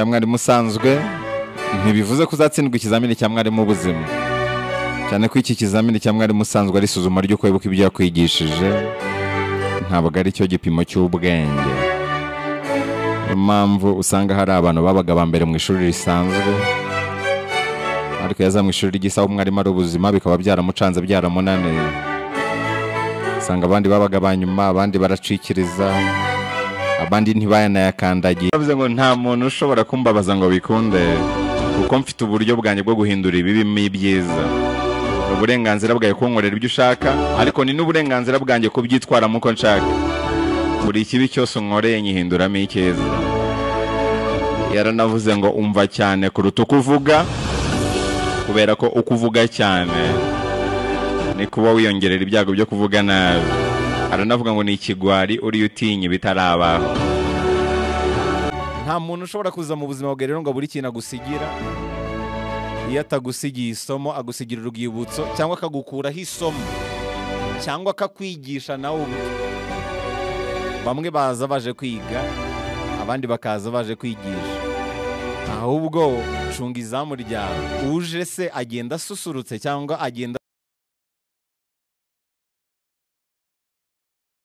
cya mwarimu usanzwe ntibivuze ko uzatsindwa ikizamini cya mwarimu w'ubuzima. Cyane ko iki kizamini cya mwarimu usanzwe ari isuzuma ry'uko wibuka ibyo yakwigishije ntabwo ari cyo gipimo cy'ubwenge. Niyo mpamvu usanga hari abantu babaga ba mbere mu ishuri risanzwe ariko yaza mu ishuri ry'isaha umwarimu ari ubuzima bikaba byaramucanze byaramunaniye. Usanga abandi babaga ba nyuma abandi baracikiriza. Abandi ntibayanayakandagiye bavuze ngo nta muntu ushobora kumbabaza ngo bikunde kuko mfite uburyo bwanjye bwo guhindura ibibimo ibyiza ni uburenganzira bwawe kunkorera ibyo ushaka ariko ni n'uburenganzira bwanjye kubyitwaramo uko nshaka. Buri kibi cyose unkoreye nyihinduramo icyiza yaranavuze ngo umva cyane kuruta uko uvuga kubera ko uko uvuga cyane ni kuba wiyongerera ibyago byo kuvuga nabi. Aranavuga ngo ni ikigwari uriya utinya ibitarabaho nta muntu ushobora kuza mu buzima bwawe rero ngo buri kintu agusigira. Iyo atagusigiye isomo agusigira urwibutso cyangwa akagukuraho isomo cyangwa akakwigisha nawe ubwe bamwe baza baje kwiga abandi bakaza baje kwigisha. Ahubwo cunga izamu ryawe. Uje se agenda asusurutse cyangwa agenda